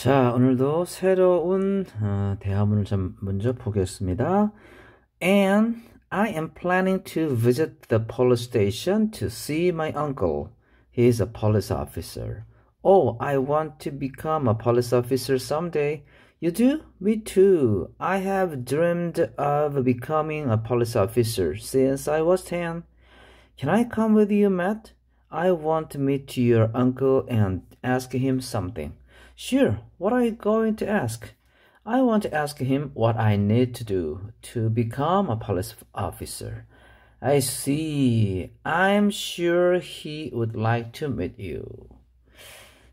자, 오늘도 새로운 어, 대화문을 좀 먼저 보겠습니다. And I am planning to visit the police station to see my uncle. He is a police officer. Oh, I want to become a police officer someday. You do? Me too. I have dreamed of becoming a police officer since I was 10. Can I come with you, Matt? I want to meet your uncle and ask him something. Sure, what are you going to ask? I want to ask him what I need to do to become a police officer. I see. I'm sure he would like to meet you.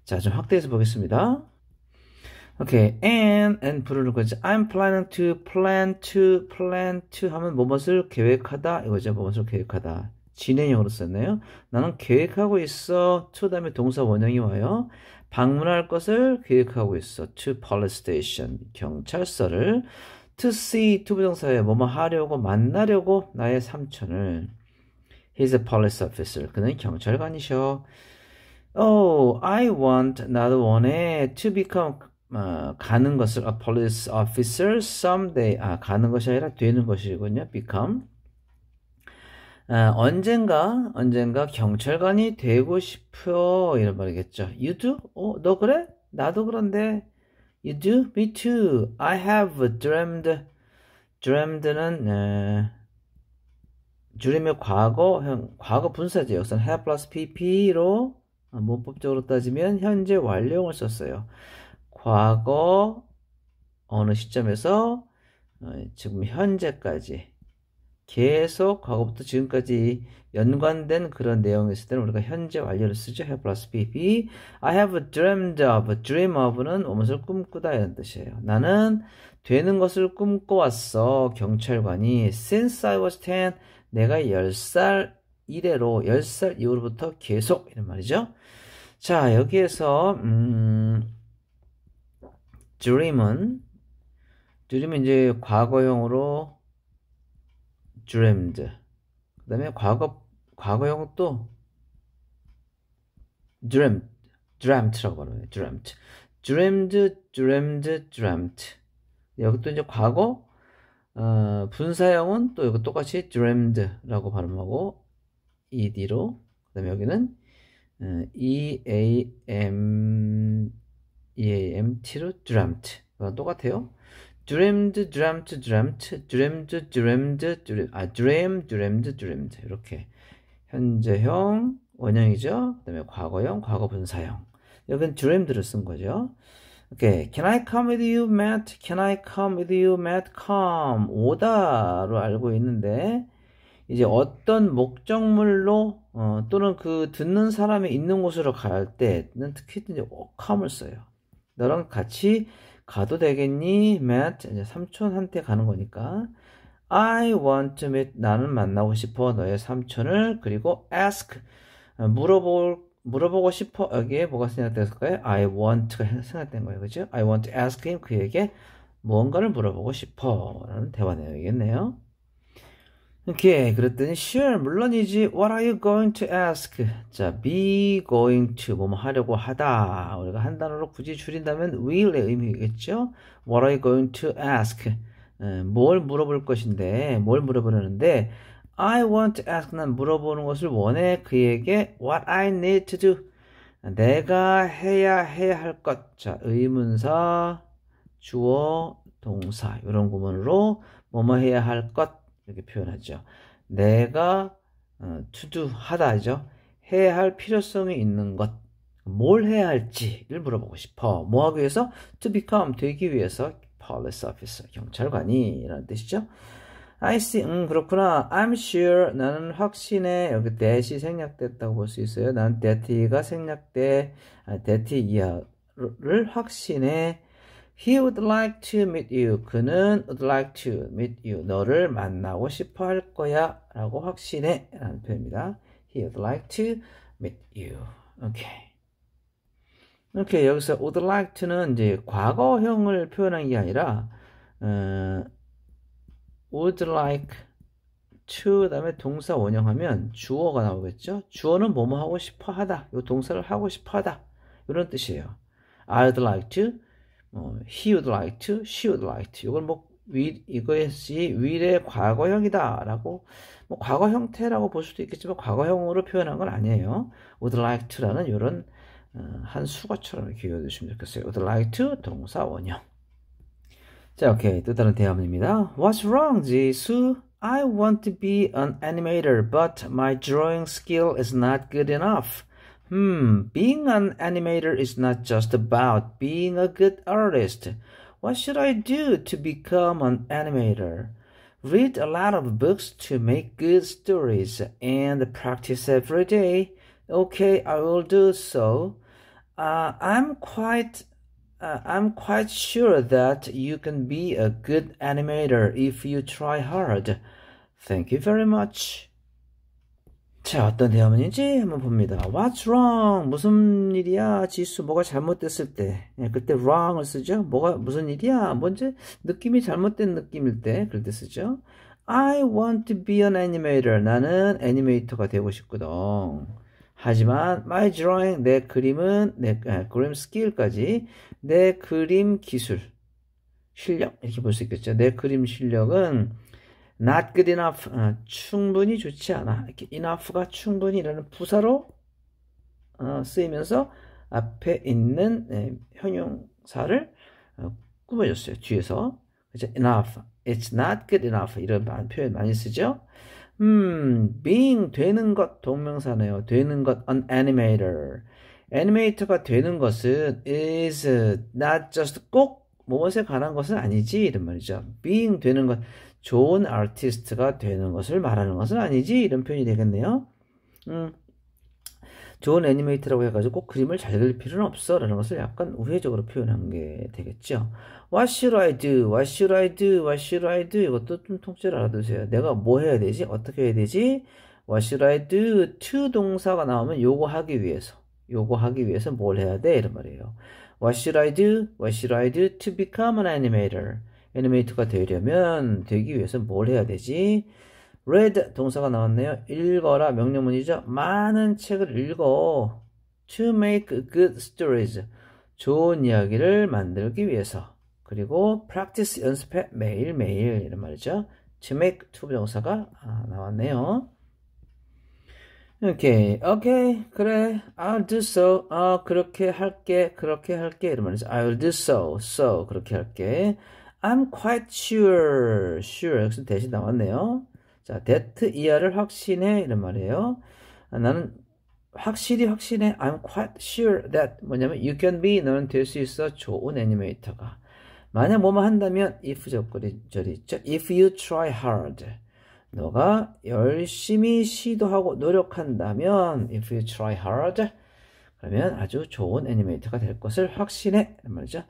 자, 좀 확대해서 보겠습니다. Okay, and, and 부르는 거죠. I'm planning to, plan to, plan to 하면 무엇을 계획하다 이거죠. 무엇을 계획하다. 진행형으로 썼네요. 나는 계획하고 있어. to 다음에 동사 원형이 와요. 방문할 것을 계획하고 있어. to police station, 경찰서를. to see, to 부정사에 뭐뭐 하려고, 만나려고 나의 삼촌을. He's a police officer. 그는 경찰관이셔. Oh, I want, 나도 원해 to become, 어, 가는 것을 a police officer someday. 아, 가는 것이 아니라 되는 것이군요. become. 아, 언젠가 언젠가 경찰관이 되고 싶어 이런 말이겠죠. You do? 어, 너 그래? 나도 그런데. You do? Me too. I have dreamed. dreamed는 에, dream의 과거형 과거 분사죠. 여기서는 have plus pp로 문법적으로 따지면 현재 완료형을 썼어요. 과거 어느 시점에서 어, 지금 현재까지 계속 과거부터 지금까지 연관된 그런 내용이 있을 때는 우리가 현재 완료를 쓰죠. have plus pp. I have dreamed of. dream of는 무엇을 꿈꾸다 이런 뜻이에요. 나는 되는 것을 꿈꿔왔어. 경찰관이 since I was 10 내가 10살 이래로 10살 이후로부터 계속 이런 말이죠. 자 여기에서 음, dream은 dream은 이제 과거형으로 dreamed. 그 다음에 과거, 과거형 또 dreamt, dreamt라고 거예요. dreamt. dreamed, dreamed, dreamt. 여기 또 이제 과거, 어, 분사형은 또 이거 똑같이 dreamed라고 발음하고 ed로 그 다음에 여기는 어, eam eamt로 dreamt 똑같아요. Dreamed, dreamt, dreamt, dreamed, dreamed, dreamed, 아, dream, dreamed, dreamed. 이렇게. 현재형, 원형이죠. 그 다음에 과거형, 과거 분사형. 여기는 dreamed를 쓴 거죠. 오케이. Can I come with you, Matt? Can I come with you, Matt? Come. 오다로 알고 있는데, 이제 어떤 목적물로, 어, 또는 그 듣는 사람이 있는 곳으로 갈 때는 특히 이제 come을 써요. 너랑 같이 가도 되겠니? Matt 이제 삼촌한테 가는 거니까 I want to meet 나는 만나고 싶어 너의 삼촌을 그리고 ask 물어볼 물어보고 싶어 여기에 뭐가 생각됐을까요? I want가 생각된 거예요, 그죠? I want to ask him 그에게 무언가를 물어보고 싶어라는 대화 내용이겠네요. 오케이 그랬더니 sure 물론이지. What are you going to ask? 자 be going to 뭐뭐 하려고 하다. 우리가 한 단어로 굳이 줄인다면 will의 의미겠죠? What are you going to ask? 에, 뭘 물어볼 것인데 뭘 물어보려는데 I want to ask. 난 물어보는 것을 원해. 그에게 what I need to do. 내가 해야 해야 할 것. 자, 의문사, 주어, 동사. 이런 구문으로 뭐뭐 해야 할 것. 이렇게 표현하죠. 내가 어, to 하다죠. 해야 할 필요성이 있는 것. 뭘 해야 할지를 물어보고 싶어. 뭐 하기 위해서? To become, 되기 위해서 police officer, 경찰관이 라는 뜻이죠. I see, 음, 그렇구나. I'm sure, 나는 확신해. 여기 that이 생략됐다고 볼 수 있어요. 난 that가 생략돼. 아, that 이하를 확신해. He would like to meet you. 그는 would like to meet you. 너를 만나고 싶어 할 거야. 라고 확신해. 라는 표현입니다. He would like to meet you. 오케이. 이렇게 여기서 would like to는 이제 과거형을 표현한 게 아니라, 어, would like to 그 다음에 동사 원형하면 주어가 나오겠죠. 주어는 뭐뭐 하고 싶어 하다. 이 동사를 하고 싶어 하다. 이런 뜻이에요. I'd like to 뭐 he would like to, she would like to. 이걸 뭐 위, 이것이 위의 과거형이다 라고 뭐 과거 형태라고 볼 수도 있겠지만 과거형으로 표현한 건 아니에요. would like to라는 이런 어, 한 수거처럼 기억해 두시면 좋겠어요. would like to 동사 원형. 자, 오케이. 또 다른 대화문입니다. What's wrong, 지수? I want to be an animator, but my drawing skill is not good enough. Hmm, being an animator is not just about being a good artist. What should I do to become an animator? Read a lot of books to make good stories and practice every day. Okay, I will do so. Uh, I'm quite uh, I'm quite sure that you can be a good animator if you try hard. Thank you very much. 자, 어떤 대화문인지 한번 봅니다. What's wrong? 무슨 일이야? 지수, 뭐가 잘못됐을 때. 예, 그때 wrong을 쓰죠. 뭐가, 무슨 일이야? 뭔지 느낌이 잘못된 느낌일 때, 그럴 때 쓰죠. I want to be an animator. 나는 애니메이터가 되고 싶거든. 하지만 my drawing 내 그림은 내 아, 그림 스킬까지 내 그림 기술 실력 이렇게 볼 수 있겠죠. 내 그림 실력은 not good enough 어, 충분히 좋지 않아. 이렇게 enough가 충분히라는 부사로 어, 쓰이면서 앞에 있는 네, 형용사를 어, 꾸며줬어요. 뒤에서 그죠? enough, it's not good enough 이런 표현 많이 쓰죠. 음, being 되는 것 동명사네요. 되는 것 an animator. 애니메이터가 되는 것은 is not just 꼭 무엇에 관한 것은 아니지 이런 말이죠. being 되는 것 좋은 아티스트가 되는 것을 말하는 것은 아니지 이런 표현이 되겠네요. 음, 좋은 애니메이터라고 해가지고 꼭 그림을 잘 그릴 필요는 없어 라는 것을 약간 우회적으로 표현한 게 되겠죠. What should I do? What should I do? What should I do? 이것도 좀 통째로 알아두세요. 내가 뭐 해야 되지? 어떻게 해야 되지? What should I do? to 동사가 나오면 요거 하기 위해서 요거 하기 위해서 뭘 해야 돼? 이런 말이에요. What should I do? What should I do to become an animator? 애니메이터가 되려면 되기 위해서 뭘 해야 되지? read 동사가 나왔네요. 읽어라 명령문이죠. 많은 책을 읽어. to make good stories. 좋은 이야기를 만들기 위해서. 그리고 practice 연습해 매일매일 이런 말이죠. to make to 동사가 아, 나왔네요. 오케이, 오케이, 그래, I'll do so. 어, 그렇게 할게, 그렇게 할게 이런 말이죠. I'll do so, so 그렇게 할게. I'm quite sure, sure 여기서 대신 나왔네요. 자, that 이하를 확신해 이런 말이에요. 아, 나는 확실히 확신해. I'm quite sure that 뭐냐면 you can be 너는 될 수 있어 좋은 애니메이터가. 만약 뭐뭐 한다면 if 접근절이 있죠. If you try hard. 너가 열심히 시도하고 노력한다면 if you try hard 그러면 아주 좋은 애니메이터가 될 것을 확신해. 말이죠.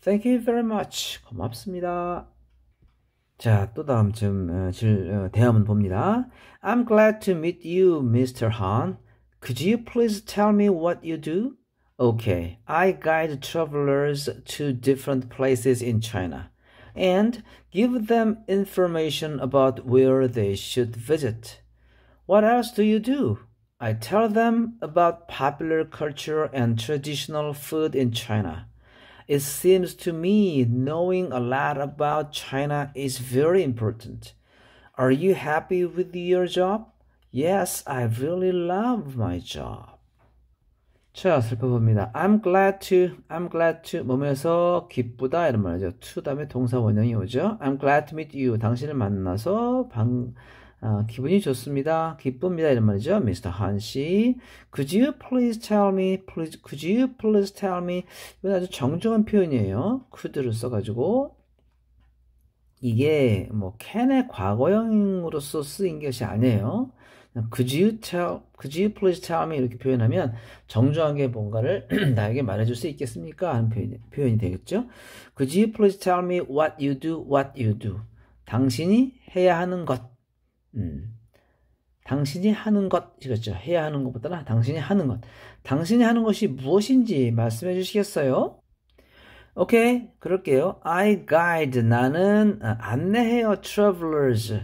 Thank you very much. 고맙습니다. 자, 또 다음 좀 어, 질, 어, 대화문 봅니다. I'm glad to meet you, Mr. Han. Could you please tell me what you do? Okay, I guide travelers to different places in China and give them information about where they should visit. What else do you do? I tell them about popular culture and traditional food in China. It seems to me knowing a lot about China is very important. Are you happy with your job? Yes, I really love my job. 자, 살펴봅니다. I'm glad to, I'm glad to, 몸에서 기쁘다, 이런 말이죠. to 다음에 동사 원형이 오죠. I'm glad to meet you. 당신을 만나서 방, 어, 기분이 좋습니다. 기쁩니다. 이런 말이죠. Mr. Han 씨. Could you please tell me, please, could you please tell me. 이건 아주 정중한 표현이에요. could를 써가지고. 이게 뭐 can의 과거형으로서 쓰인 것이 아니에요. Could you tell, could you please tell me 이렇게 표현하면 정중하게 뭔가를 나에게 말해줄 수 있겠습니까? 하는 표현이, 표현이 되겠죠. Could you please tell me what you do, what you do. 당신이 해야 하는 것. 음. 당신이 하는 것이겠죠. 해야 하는 것보다는 당신이 하는 것. 당신이 하는 것이 무엇인지 말씀해 주시겠어요? 오케이, 그럴게요. I guide, 나는 어, 안내해요. travelers,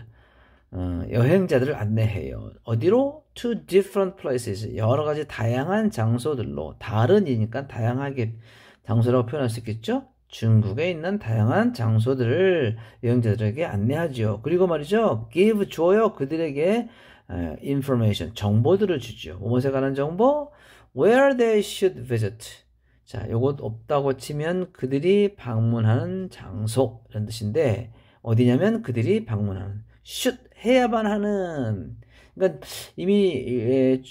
어, 여행자들을 안내해요. 어디로? to different places, 여러 가지 다양한 장소들로. 다른이니까 다양하게 장소라고 표현할 수 있겠죠? 중국에 있는 다양한 장소들을 여행자들에게 안내하죠. 그리고 말이죠. give 줘요. 그들에게 information 정보들을 주죠. 무엇에 관한 정보? where they should visit. 자, 요것 없다고 치면 그들이 방문하는 장소 이런 뜻인데 어디냐면 그들이 방문하는 should 해야만 하는 그러니까 이미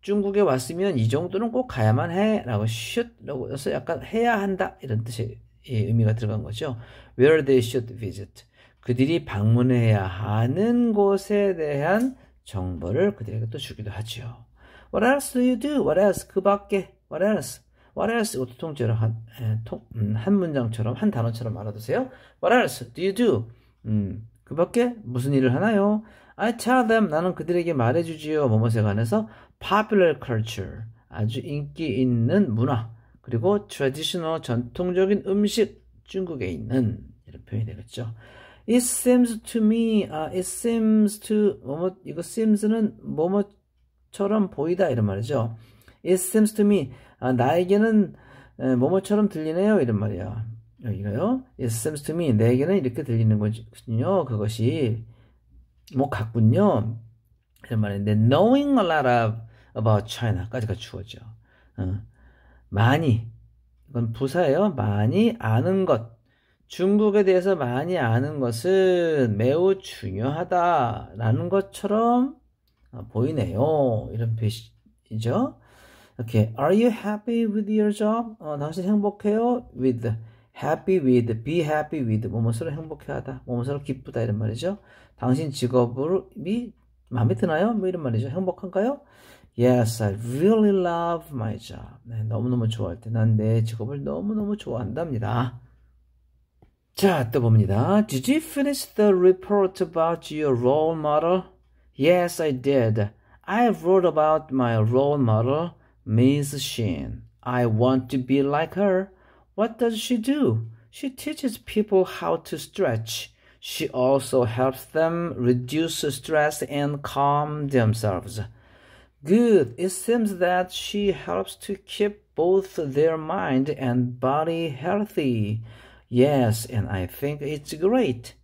중국에 왔으면 이 정도는 꼭 가야만 해라고 should라고 해서 약간 해야 한다 이런 뜻의 의미가 들어간 거죠. Where they should visit. 그들이 방문해야 하는 곳에 대한 정보를 그들에게 또 주기도 하죠. What else do you do? What else? 그 밖에 What else? What else? 이것도 통째로 한, 에, 통, 음, 한 문장처럼 한 단어처럼 알아두세요. What else do you do? 음, 그 밖에 무슨 일을 하나요? I tell them 나는 그들에게 말해주지요. 뭐뭐에 관해서 popular culture 아주 인기 있는 문화 그리고 traditional 전통적인 음식 중국에 있는 이런 표현이 되겠죠. It seems to me, 아, it seems to 뭐뭐 이거 seems는 뭐뭐처럼 보이다 이런 말이죠. It seems to me, 아, 나에게는 뭐뭐처럼 들리네요 이런 말이야. 여기가요. It seems to me, 내게는 이렇게 들리는 거군요. 그것이 뭐 같군요. 이런 말인데 knowing a lot of about China까지가 주어져. 어. 많이 이건 부사예요. 많이 아는 것. 중국에 대해서 많이 아는 것은 매우 중요하다라는 것처럼 어, 보이네요. 이런 표시죠. 이렇게 Are you happy with your job? 어, 당신 행복해요? With happy with, be happy with 뭐뭐서로 행복해하다, 뭐뭐서로 기쁘다 이런 말이죠. 당신 직업이 마음에 드나요? 뭐 이런 말이죠. 행복한가요? Yes, I really love my job. 네, 너무너무 좋아할 때 난 내 직업을 너무너무 좋아한답니다. 자, 또 봅니다. Did you finish the report about your role model? Yes, I did. I wrote about my role model, Ms. Shin. I want to be like her. What does she do? She teaches people how to stretch. She also helps them reduce stress and calm themselves. Good. It seems that she helps to keep both their mind and body healthy. Yes, and I think it's great.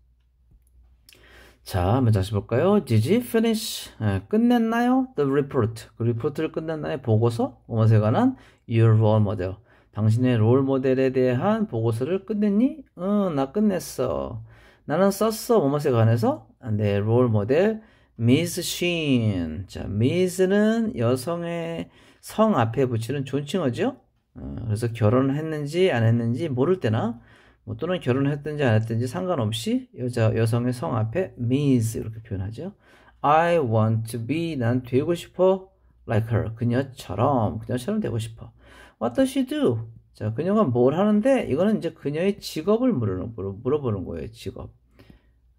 자, 한번 다시 볼까요? Did you finish? 네, 끝냈나요? The report. 그 리포트를 끝냈나요? 보고서? 무엇에 관한? Your role model. 당신의 롤 모델에 대한 보고서를 끝냈니? 응, 나 끝냈어. 나는 썼어. 무엇에 관해서? 내 롤 모델 Miss Sheen. 자, Miss는 여성의 성 앞에 붙이는 존칭어죠. 어, 그래서 결혼했는지 안 했는지 모를 때나 뭐 또는 결혼했든지 안 했든지 상관없이 여자 여성의 성 앞에 Miss 이렇게 표현하죠. I want to be 난 되고 싶어 like her 그녀처럼 그녀처럼 되고 싶어. What does she do? 자, 그녀가 뭘 하는데 이거는 이제 그녀의 직업을 물어보는 거예요. 직업.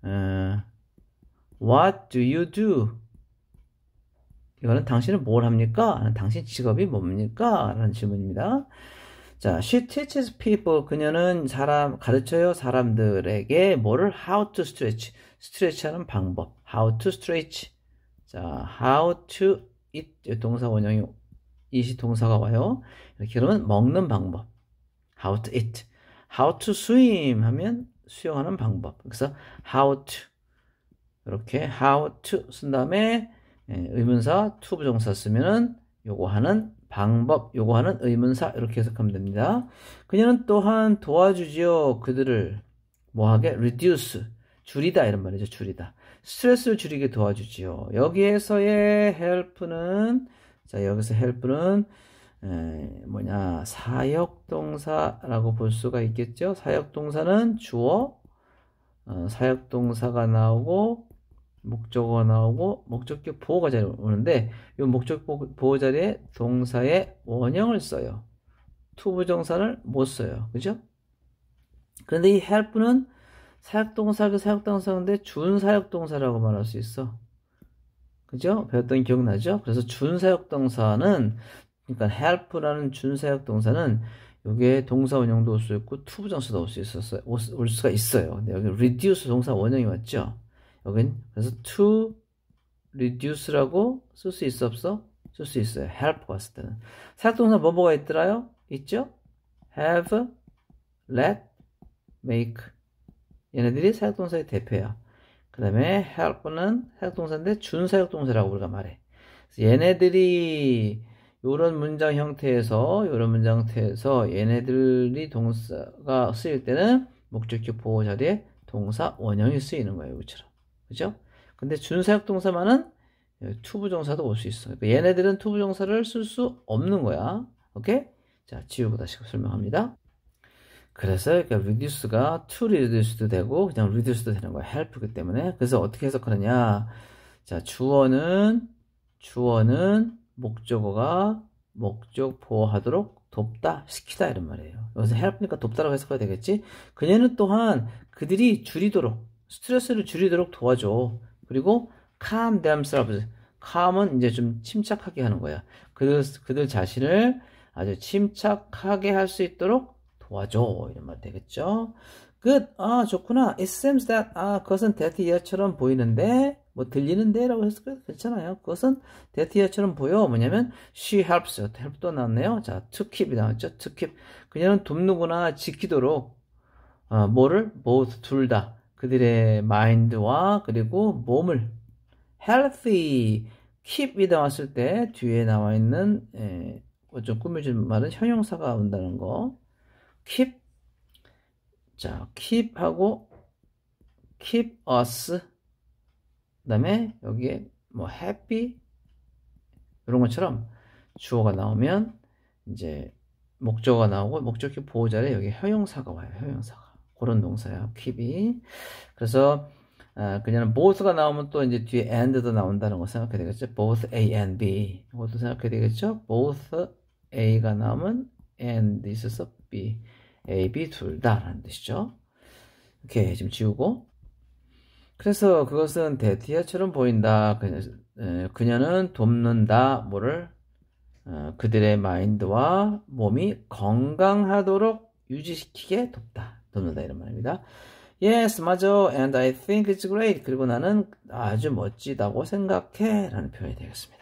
에, What do you do? 이거는 당신은 뭘 합니까? 당신 직업이 뭡니까? 라는 질문입니다. 자, she teaches people. 그녀는 사람, 가르쳐요. 사람들에게 뭐를 how to stretch. stretch 하는 방법. how to stretch. 자, how to eat. 동사 원형이 이시 동사가 와요. 이렇게 그러면 먹는 방법. how to eat. how to swim 하면 수영하는 방법. 그래서 how to 이렇게 how to 쓴 다음에 예, 의문사 to 부정사 쓰면은 요거 하는 방법, 요거 하는 의문사 이렇게 해석하면 됩니다. 그녀는 또한 도와주지요. 그들을 뭐하게 reduce 줄이다 이런 말이죠. 줄이다. 스트레스를 줄이게 도와주지요. 여기에서의 help는 자 여기서 help는 에, 뭐냐 사역동사라고 볼 수가 있겠죠. 사역동사는 주어 어, 사역동사가 나오고 목적어 나오고 목적격 보호가 자리에 오는데 이 목적격 보호 자리에 동사의 원형을 써요. to부정사를 못 써요. 그죠? 그런데 이 help는 사역동사가 사역동사인데 준사역동사라고 말할 수 있어. 그죠? 배웠던 기억나죠? 그래서 준사역동사는 그러니까 help라는 준사역동사는 이게 동사 원형도 올 수 있고 to부정사도 올 수 있었어요. 올 수가 있어요. 근데 여기 reduce 동사 원형이 맞죠? 여긴 그래서 to reduce라고 쓸 수 있어 없어? 쓸 수 있어요. help 왔을 때는. 사역동사 뭐뭐가 있더라요? 있죠? have let, make 얘네들이 사역동사의 대표야. 그 다음에 help는 사역동사인데 준사역동사라고 우리가 말해. 얘네들이 이런 문장 형태에서 이런 문장 형태에서 얘네들이 동사가 쓰일 때는 목적격 보호 자리에 동사 원형이 쓰이는 거예요. 이처럼 그죠? 근데 준사역 동사만은 to부정사도 올 수 있어. 그러니까 얘네들은 to부정사를 쓸 수 없는 거야. 오케이? 자, 지우고 다시 설명합니다. 그래서 그러니까 reduce가 to reduce도 되고 그냥 reduce도 되는 거야. help기 때문에. 그래서 어떻게 해석하느냐? 자, 주어는 주어는 목적어가 목적 보호하도록 돕다, 시키다 이런 말이에요. 여기서 help니까 돕다라고 해석해야 되겠지? 그녀는 또한 그들이 줄이도록 스트레스를 줄이도록 도와줘. 그리고 calm themselves. calm은 이제 좀 침착하게 하는 거야. 그들, 그들 자신을 아주 침착하게 할 수 있도록 도와줘. 이런 말 되겠죠? good. 아, 좋구나. it seems that, 아, 그것은 that year처럼 보이는데, 뭐 들리는데 라고 해서 괜찮아요. 그것은 that year처럼 보여. 뭐냐면, she helps. help도 나왔네요. 자, to keep이 나왔죠. to keep. 그녀는 돕는구나. 지키도록. 어, 뭐를? both, 둘 다. 그들의 마인드와 그리고 몸을 healthy, keep이 나왔을 때 뒤에 나와 있는 에, 좀 꾸며준 말은 형용사가 온다는 거. keep 자, keep하고 keep us 그 다음에 여기에 뭐 happy 이런 것처럼 주어가 나오면 이제 목적어가 나오고 목적격 보호자에 여기 형용사가 와요. 형용사가. 그런 동사야. keep이. 그래서 아, 그냥 both가 나오면 또 이제 뒤에 and도 나온다는 거 생각해야 되겠죠. both A and B. 이것도 생각해야 되겠죠. both A가 나오면 and 있어서 B. A, B 둘 다라는 뜻이죠. 이렇게 지금 지우고 그래서 그것은 대티아처럼 보인다. 그녀 는 돕는다. 뭐를 어, 그들의 마인드와 몸이 건강하도록 유지시키게 돕다. 돕는다 이런 말입니다. Yes, 맞아. And I think it's great. 그리고 나는 아주 멋지다고 생각해. 라는 표현이 되겠습니다.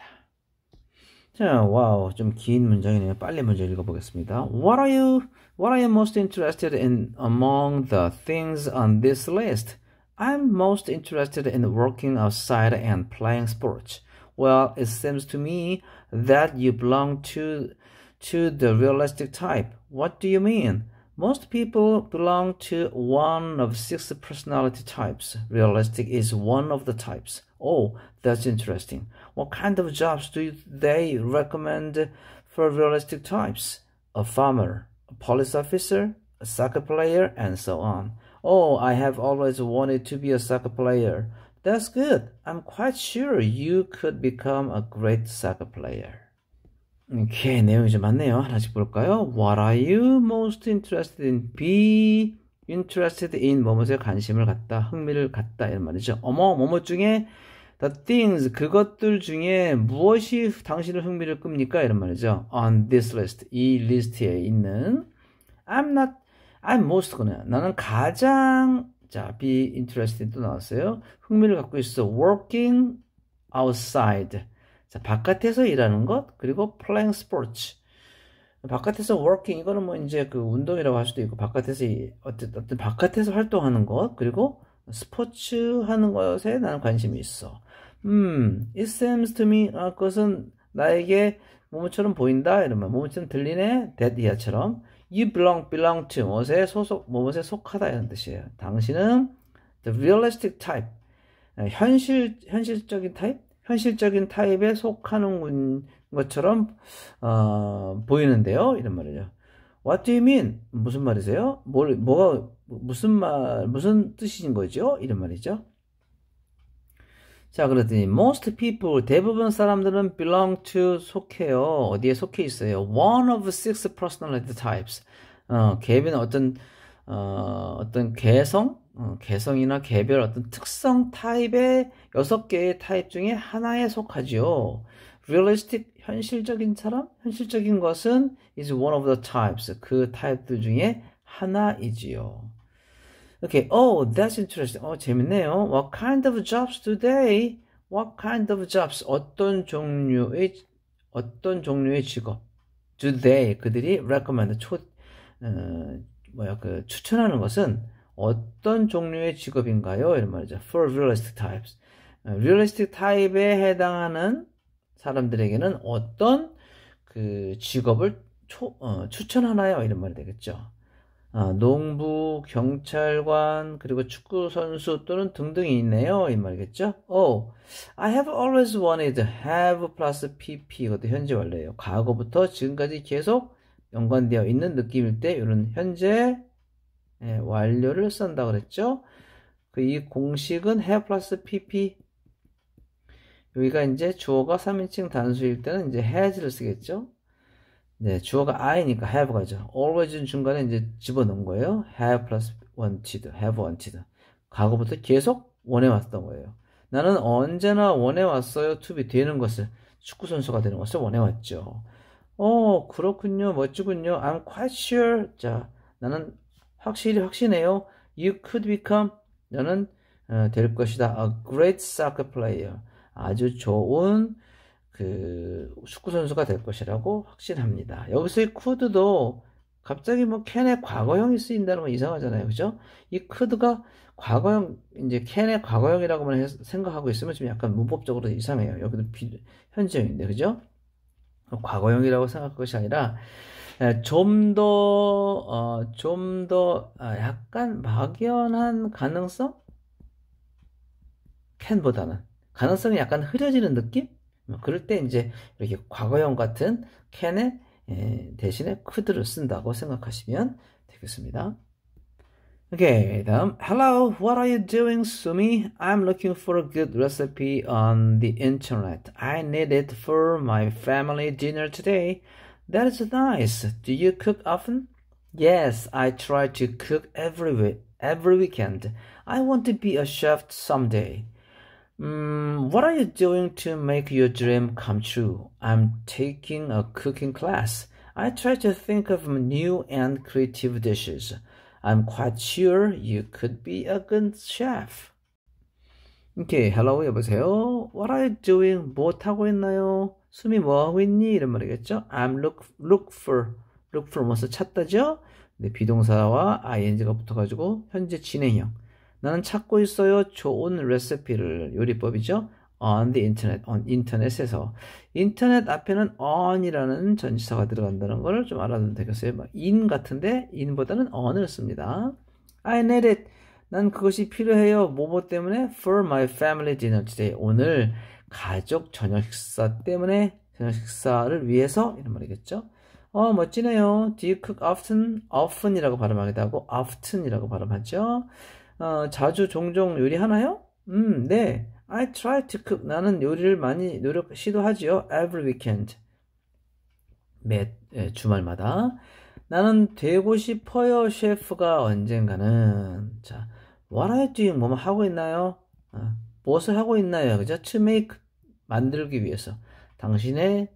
자, 와우. 좀 긴 문장이네요. 빨리 먼저 읽어보겠습니다. What are you, what are you most interested in among the things on this list? I'm most interested in working outside and playing sports. Well, it seems to me that you belong to to the realistic type. What do you mean? Most people belong to one of six personality types. Realistic is one of the types. Oh, that's interesting. What kind of jobs do they recommend for realistic types? A farmer, a police officer, a soccer player, and so on. Oh, I have always wanted to be a soccer player. That's good. I'm quite sure you could become a great soccer player. 이렇게 내용이 좀 많네요. 하나씩 볼까요? What are you most interested in? Be interested in 뭐뭐에 관심을 갖다, 흥미를 갖다 이런 말이죠. 어머, 뭐뭐 중에 the things 그것들 중에 무엇이 당신의 흥미를 끕니까? 이런 말이죠. On this list 이 리스트에 있는 I'm not I'm most 그냥 나는 가장 자 be interested 또 나왔어요. 흥미를 갖고 있어. Working outside 자, 바깥에서 일하는 것, 그리고 playing sports. 바깥에서 working, 이거는 뭐 이제 그 운동이라고 할 수도 있고, 바깥에서, 어떤 바깥에서 활동하는 것, 그리고 스포츠 하는 것에 나는 관심이 있어. 음, it seems to me, 아, 그것은 나에게 모모처럼 보인다, 이러면, 모모처럼 들리네, that 이하처럼. You belong, belong to, 무엇에 소속, 무엇에 속하다, 이런 뜻이에요. 당신은 the realistic type, 현실, 현실적인 타입? 현실적인 타입에 속하는 것처럼 어, 보이는데요. 이런 말이죠. What do you mean? 무슨 말이세요? 뭘, 뭐가 무슨 말 무슨 뜻인 거죠? 이런 말이죠. 자, 그랬더니 most people 대부분 사람들은 belong to 속해요. 어디에 속해 있어요? One of six personality types. 어, 개별 어떤 어, 어떤 개성 어, 개성이나 개별 어떤 특성 타입의 여섯 개의 타입 중에 하나에 속하지요. realistic 현실적인 사람, 현실적인 것은 is one of the types. 그 타입들 중에 하나이지요. Okay. Oh, that's interesting. 어, 재밌네요. What kind of jobs do they? What kind of jobs? 어떤 종류의 어떤 종류의 직업? Do they? 그들이 recommend 초 어, 뭐야 그 추천하는 것은 어떤 종류의 직업인가요? 이런 말이죠. For realistic types. realistic 타입에 해당하는 사람들에게는 어떤 그 직업을 초, 어, 추천하나요? 이런 말이 되겠죠. 아, 농부, 경찰관, 그리고 축구 선수 또는 등등이 있네요. 이 말이겠죠? Oh, I have always wanted to have plus pp. 이것도 현재 완료예요. 과거부터 지금까지 계속 연관되어 있는 느낌일 때 이런 현재 예, 완료를 쓴다 그랬죠? 그 이 공식은 have plus pp. 여기가 이제 주어가 3인칭 단수일 때는 이제 has를 쓰겠죠? 네, 주어가 I니까 have 가죠. always 중간에 이제 집어넣은 거예요. have plus wanted, have wanted. 과거부터 계속 원해왔던 거예요. 나는 언제나 원해왔어요. to be 되는 것을, 축구선수가 되는 것을 원해왔죠. 어, 그렇군요. 멋지군요. I'm quite sure. 자, 나는 확실히 확신해요. You could become. 너는 어, 될 것이다. A great soccer player. 아주 좋은 그 축구 선수가 될 것이라고 확신합니다. 여기서의 could도 갑자기 뭐 캔의 과거형이 쓰인다는 건 이상하잖아요. 그죠? 이 could가 과거형, 이제 캔의 과거형이라고만 생각하고 있으면 좀 약간 문법적으로 이상해요. 여기도 비, 현재형인데, 그죠? 과거형이라고 생각할 것이 아니라, 좀 더, 어, 좀 더, 아, 약간 막연한 가능성? 캔보다는. 가능성이 약간 흐려지는 느낌? 뭐 그럴 때 이제 이렇게 과거형 같은 캔의 대신에 could를 쓴다고 생각하시면 되겠습니다. Okay, 다음 Hello, what are you doing, Sumi? I'm looking for a good recipe on the internet. I need it for my family dinner today. That is nice. Do you cook often? Yes, I try to cook every week, every weekend. I want to be a chef someday. Mm, what are you doing to make your dream come true? I'm taking a cooking class. I try to think of new and creative dishes. I'm quite sure you could be a good chef. Okay, hello 여보세요. What are you doing? 뭐 하고 있나요? 수미 뭐 하고 있니? 이런 말이겠죠. I'm look look for look for 무엇을 찾다죠. 네, 비동사와 ing가 붙어가지고 현재 진행형. 나는 찾고 있어요. 좋은 레시피를 요리법이죠. on the internet, on 인터넷에서 인터넷 앞에는 on이라는 전치사가 들어간다는 걸 좀 알아두면 되겠어요. 뭐 in 같은데 in보다는 on을 씁니다. I need it. 난 그것이 필요해요. 뭐뭐 때문에 for my family dinner today. 오늘 가족 저녁 식사 때문에 저녁 식사를 위해서 이런 말이겠죠. 어 멋지네요. Do you cook often? often이라고 발음하기도 하고 often이라고 발음하죠. 어, 자주 종종 요리하나요? 음, 네. I try to cook. 나는 요리를 많이 노력 시도하지요. Every weekend. 매 예, 주말마다. 나는 되고 싶어요, 셰프가 언젠가는. 자, what are you doing? 뭐뭐 하고 있나요? 어, 무엇을 하고 있나요? 그죠? To make 만들기 위해서. 당신의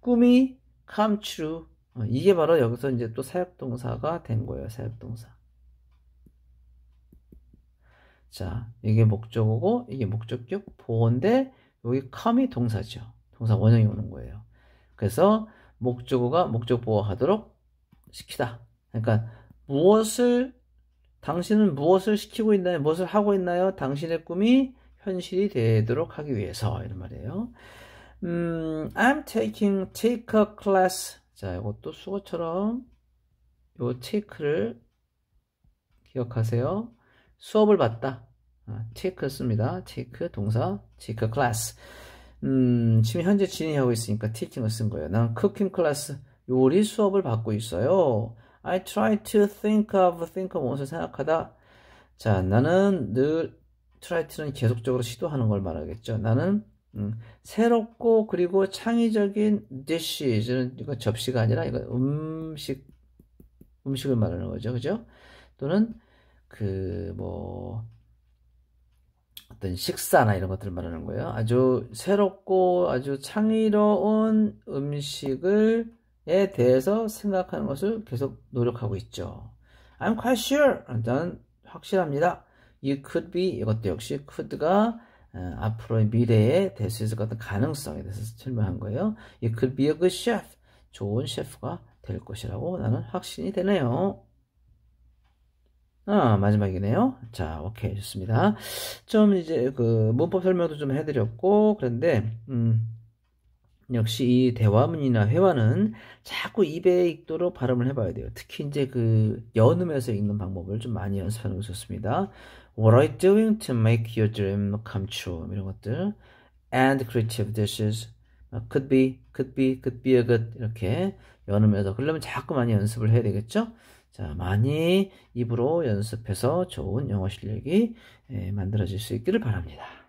꿈이 come true. 어, 이게 바로 여기서 이제 또 사역동사가 된 거예요. 사역동사. 자, 이게 목적어고 이게 목적격 보호인데 여기 come이 동사죠. 동사 원형이 오는 거예요. 그래서 목적어가 목적 보호하도록 시키다. 그러니까 무엇을 당신은 무엇을 시키고 있나요? 무엇을 하고 있나요? 당신의 꿈이 현실이 되도록 하기 위해서 이런 말이에요. 음, I'm taking take a class. 자, 이것도 수어처럼 요 take를 기억하세요. 수업을 받다. 아, take 씁니다. take 동사, take class. 음, 지금 현재 진행하고 있으니까 teaching을 쓴 거예요. 난 cooking class 요리 수업을 받고 있어요. I try to think of, think of 무엇을 생각하다. 자, 나는 늘 to는 계속적으로 시도하는 걸 말하겠죠. 나는 음, 새롭고 그리고 창의적인 dishes, 이거 접시가 아니라 이거 음식 음식을 말하는 거죠, 그죠? 또는 그 뭐 어떤 식사나 이런 것들을 말하는 거예요. 아주 새롭고 아주 창의로운 음식을 에 대해서 생각하는 것을 계속 노력하고 있죠. I'm quite sure. 나는 확실합니다. You could be 이것도 역시 could가 어, 앞으로의 미래에 될 수 있을 것 같은 가능성에 대해서 설명한 거예요. You could be a good chef. 좋은 셰프가 될 것이라고 나는 확신이 되네요. 아, 마지막이네요. 자, 오케이, 좋습니다. 좀 이제 그 문법 설명도 좀 해드렸고, 그런데, 음, 역시 이 대화문이나 회화는 자꾸 입에 익도록 발음을 해봐야 돼요. 특히 이제 그 연음에서 읽는 방법을 좀 많이 연습하는 게 좋습니다. What are you doing to make your dream come true? 이런 것들. And creative dishes. Could be, could be, could be a good. 이렇게 연음에서. 그러려면 자꾸 많이 연습을 해야 되겠죠? 자, 많이 입으로 연습해서 좋은 영어 실력이 만들어질 수 있기를 바랍니다.